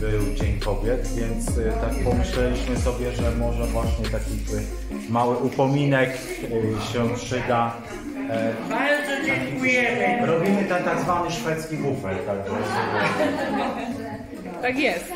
był Dzień Kobiet, więc y, tak pomyśleliśmy sobie, że może właśnie taki y, mały upominek y, się przyda. Bardzo e, dziękujemy. Robimy ten tak zwany szwedzki bufet, Tak, tak jest.